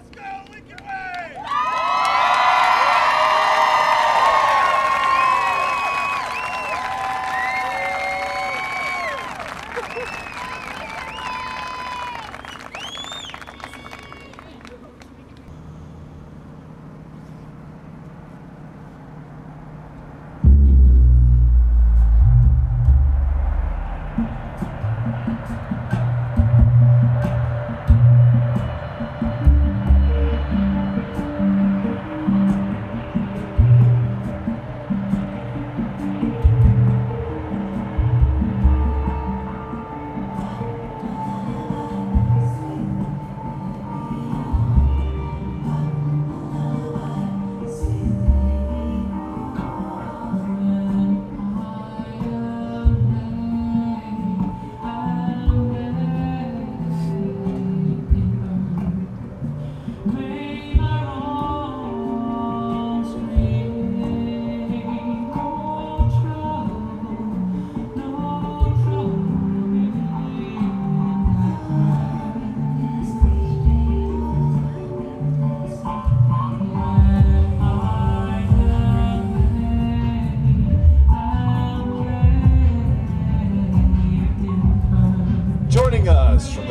Let's go, Lincoln Way!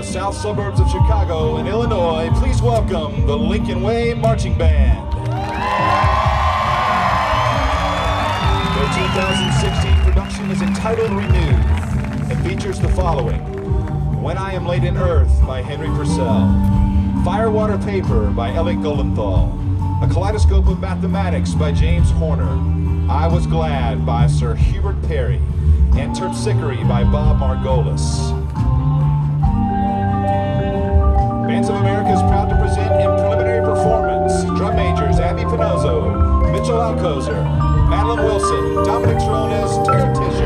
South suburbs of Chicago and Illinois, please welcome the Lincoln Way Marching Band. Their 2016 production is entitled Renewed. And features the following. When I Am Laid in Earth by Henry Purcell, Firewater Paper by Elliot Goldenthal, A Kaleidoscope of Mathematics by James Horner, I Was Glad by Sir Hubert Parry, and Terpsichore by Bob Margolis. Bands of America is proud to present in preliminary performance drum majors Abby Pinozo, Mitchell Alcozer, Madeline Wilson, Dominic Trones, Terry Tish.